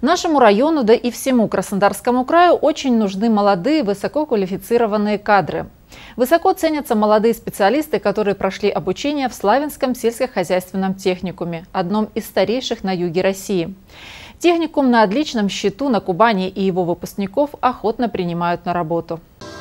Нашему району, да и всему Краснодарскому краю очень нужны молодые, высококвалифицированные кадры. Высоко ценятся молодые специалисты, которые прошли обучение в Славянском сельскохозяйственном техникуме, одном из старейших на юге России. Техникум на отличном счету на Кубани и его выпускников охотно принимают на работу.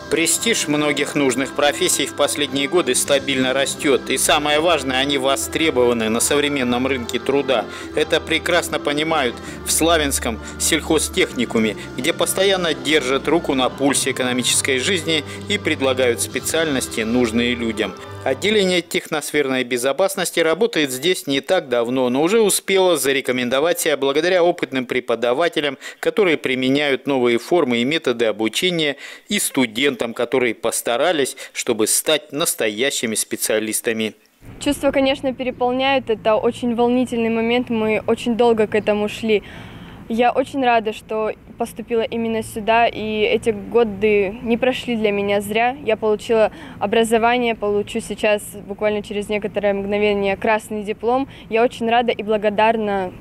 Престиж многих нужных профессий в последние годы стабильно растет. И самое важное, они востребованы на современном рынке труда. Это прекрасно понимают в Славянском сельхозтехникуме, где постоянно держат руку на пульсе экономической жизни и предлагают специальности, нужные людям. Отделение техносферной безопасности работает здесь не так давно, но уже успело зарекомендовать себя благодаря опытным преподавателям, которые применяют новые формы и методы обучения, и студентам, которые постарались, чтобы стать настоящими специалистами. Чувства, конечно, переполняют. Это очень волнительный момент. Мы очень долго к этому шли. Я очень рада, что поступила именно сюда, и эти годы не прошли для меня зря. Я получила образование, получу сейчас буквально через некоторое мгновение красный диплом. Я очень рада и благодарна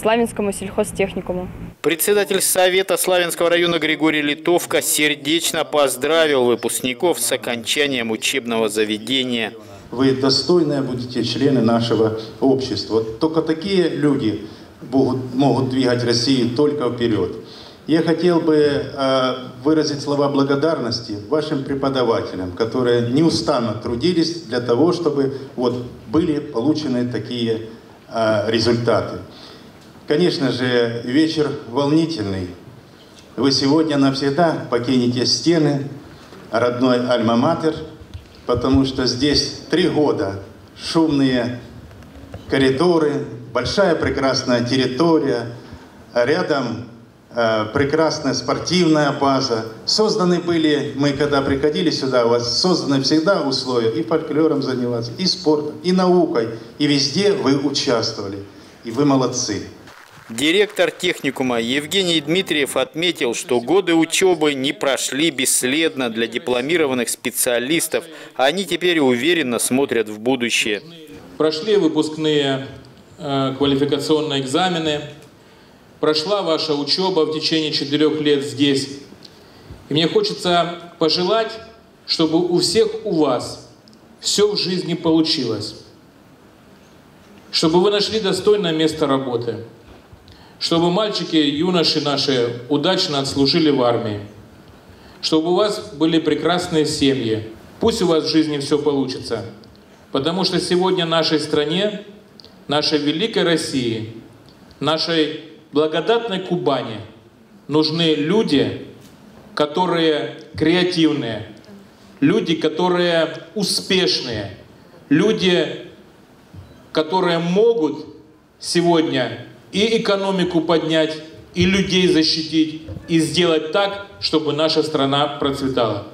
Славянскому сельхозтехникуму. Председатель Совета Славянского района Григорий Литовка сердечно поздравил выпускников с окончанием учебного заведения. Вы достойные будете члены нашего общества. Только такие люди – могут, могут двигать Россию только вперед. Я хотел бы э, выразить слова благодарности вашим преподавателям, которые неустанно трудились для того, чтобы вот, были получены такие э, результаты. Конечно же, вечер волнительный. Вы сегодня навсегда покинете стены родной Альма-Матер, потому что здесь три года шумные коридоры, большая прекрасная территория, рядом э, прекрасная спортивная база. Созданы были, мы когда приходили сюда, у вас созданы всегда условия и фольклором заниматься, и спортом, и наукой, и везде вы участвовали. И вы молодцы. Директор техникума Евгений Дмитриев отметил, что годы учебы не прошли бесследно для дипломированных специалистов, они теперь уверенно смотрят в будущее. Прошли выпускные квалификационные экзамены, прошла ваша учеба в течение четырех лет здесь. И мне хочется пожелать, чтобы у всех у вас все в жизни получилось. Чтобы вы нашли достойное место работы. Чтобы мальчики, юноши наши удачно отслужили в армии. Чтобы у вас были прекрасные семьи. Пусть у вас в жизни все получится. Потому что сегодня нашей стране нашей великой России, нашей благодатной Кубани нужны люди, которые креативные, люди, которые успешные, люди, которые могут сегодня и экономику поднять, и людей защитить, и сделать так, чтобы наша страна процветала.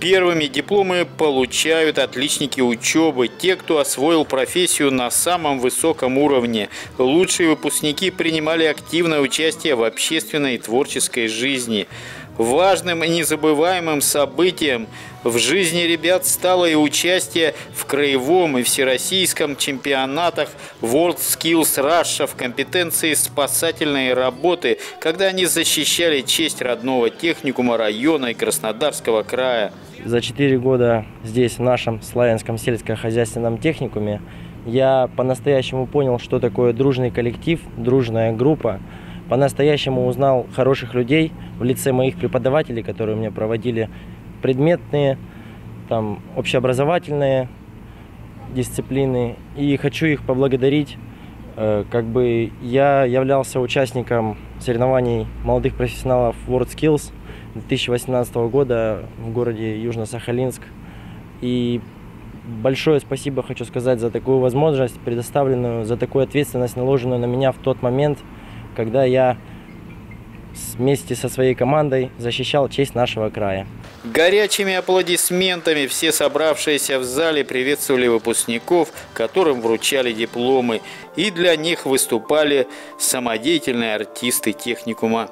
Первыми дипломы получают отличники учебы, те, кто освоил профессию на самом высоком уровне. Лучшие выпускники принимали активное участие в общественной и творческой жизни. Важным и незабываемым событием в жизни ребят стало и участие в краевом и всероссийском чемпионатах World Skills Russia в компетенции спасательной работы, когда они защищали честь родного техникума района и Краснодарского края. За четыре года здесь, в нашем Славянском сельскохозяйственном техникуме, я по-настоящему понял, что такое дружный коллектив, дружная группа. По-настоящему узнал хороших людей в лице моих преподавателей, которые мне проводили предметные, там, общеобразовательные дисциплины. И хочу их поблагодарить. Э, как бы я являлся участником соревнований молодых профессионалов World Skills 2018 года в городе Южно-Сахалинск. И большое спасибо хочу сказать за такую возможность, предоставленную, за такую ответственность, наложенную на меня в тот момент, когда я вместе со своей командой защищал честь нашего края. Горячими аплодисментами все собравшиеся в зале приветствовали выпускников, которым вручали дипломы, и для них выступали самодеятельные артисты техникума.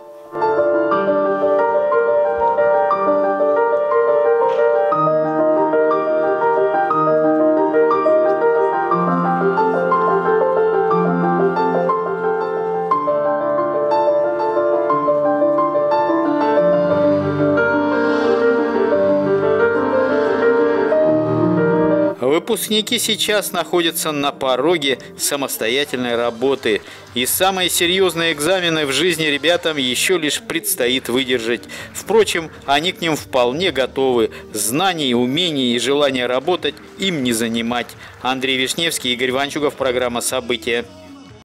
Выпускники сейчас находятся на пороге самостоятельной работы. И самые серьезные экзамены в жизни ребятам еще лишь предстоит выдержать. Впрочем, они к ним вполне готовы. Знаний, умений и желания работать им не занимать. Андрей Вишневский, Игорь Ванчугов, программа «События».